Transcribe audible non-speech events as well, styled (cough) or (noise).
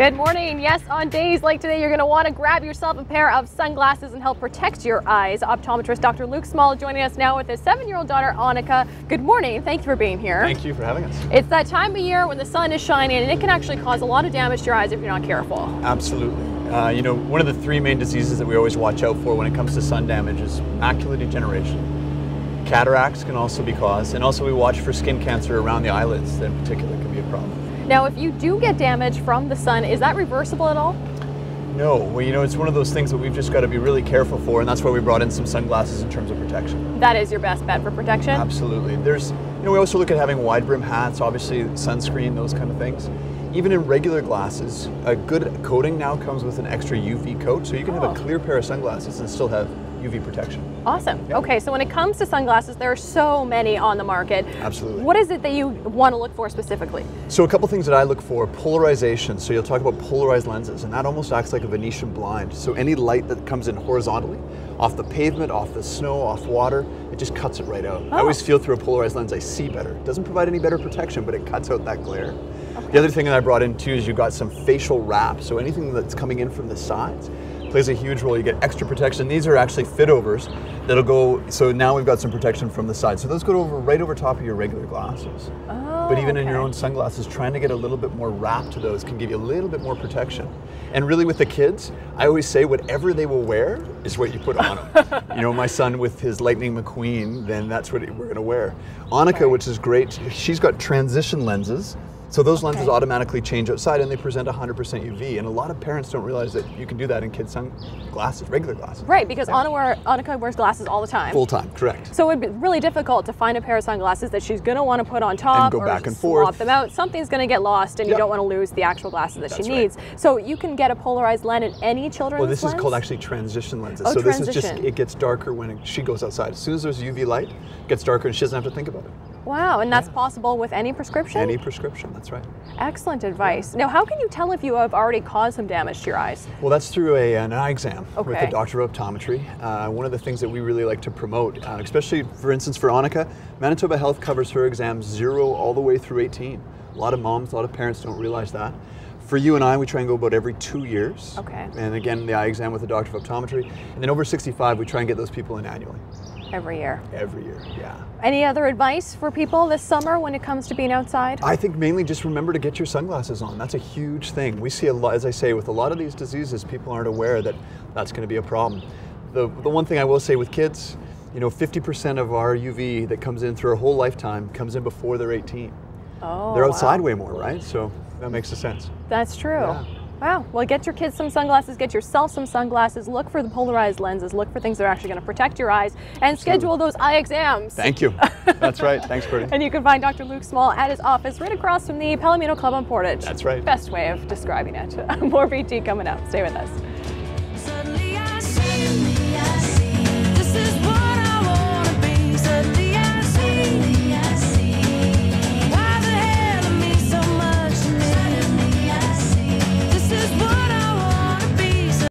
Good morning. Yes, on days like today, you're going to want to grab yourself a pair of sunglasses and help protect your eyes. Optometrist Dr. Luke Small joining us now with his seven-year-old daughter, Annika. Good morning. Thank you for being here. Thank you for having us. It's that time of year when the sun is shining and it can actually cause a lot of damage to your eyes if you're not careful. Absolutely. Uh, you know, one of the three main diseases that we always watch out for when it comes to sun damage is macular degeneration. Cataracts can also be caused, and also we watch for skin cancer around the eyelids that in particular can be a problem. Now, if you do get damage from the sun, is that reversible at all? No, well, you know, it's one of those things that we've just got to be really careful for, and that's why we brought in some sunglasses in terms of protection. That is your best bet for protection? Absolutely. There's, you know, we also look at having wide brim hats, obviously sunscreen, those kind of things. Even in regular glasses, a good coating now comes with an extra UV coat, so you can oh. have a oh. clear pair of sunglasses and still have UV protection. Awesome. Yep. Okay, so when it comes to sunglasses, there are so many on the market. Absolutely. What is it that you want to look for specifically? So a couple things that I look for, polarization. So you'll talk about polarized lenses, and that almost acts like a Venetian blind. So any light that comes in horizontally, off the pavement, off the snow, off water, it just cuts it right out. Oh. I always feel through a polarized lens I see better. It doesn't provide any better protection, but it cuts out that glare. Okay. The other thing that I brought in too is you've got some facial wrap. So anything that's coming in from the sides, plays a huge role. You get extra protection. These are actually fit overs that'll go, so now we've got some protection from the side. So those go over right over top of your regular glasses. Oh, but even okay. in your oh, own sunglasses, trying to get a little bit more wrap to those can give you a little bit more protection. And really with the kids, I always say whatever they will wear is what you put on them. (laughs) you know, my son with his Lightning McQueen, then that's what we're gonna wear. Annika, which is great, she's got transition lenses so those lenses okay. automatically change outside and they present 100% UV. And a lot of parents don't realize that you can do that in kids' sunglasses, regular glasses. Right, because yeah. Anna wear, Annika wears glasses all the time. Full time, correct. So it'd be really difficult to find a pair of sunglasses that she's going to want to put on top and go back and swap forth. them out. Something's going to get lost and yep. you don't want to lose the actual glasses that That's she needs. Right. So you can get a polarized lens in any children's Well, this lens? is called actually transition lenses. Oh, so transition. this is just, it gets darker when it, she goes outside. As soon as there's UV light, it gets darker and she doesn't have to think about it. Wow, and that's yeah. possible with any prescription? Any prescription, that's right. Excellent advice. Now, how can you tell if you have already caused some damage to your eyes? Well, that's through a, an eye exam okay. with a doctor of optometry. Uh, one of the things that we really like to promote, uh, especially for instance for Annika, Manitoba Health covers her exams zero all the way through 18. A lot of moms, a lot of parents don't realize that. For you and I, we try and go about every two years. Okay. And again, the eye exam with a doctor of optometry. And then over 65, we try and get those people in annually. Every year. Every year, yeah. Any other advice for people this summer when it comes to being outside? I think mainly just remember to get your sunglasses on. That's a huge thing. We see a lot, as I say, with a lot of these diseases, people aren't aware that that's going to be a problem. The, the one thing I will say with kids, you know, 50% of our UV that comes in through our whole lifetime comes in before they're 18. Oh, They're outside wow. way more, right? So that makes a sense. That's true. Yeah. Wow. Well, get your kids some sunglasses, get yourself some sunglasses, look for the polarized lenses, look for things that are actually going to protect your eyes, and schedule those eye exams. Thank you. That's right. Thanks, Bertie. (laughs) and you can find Dr. Luke Small at his office right across from the Palomino Club on Portage. That's right. Best way of describing it. (laughs) More BT coming up. Stay with us.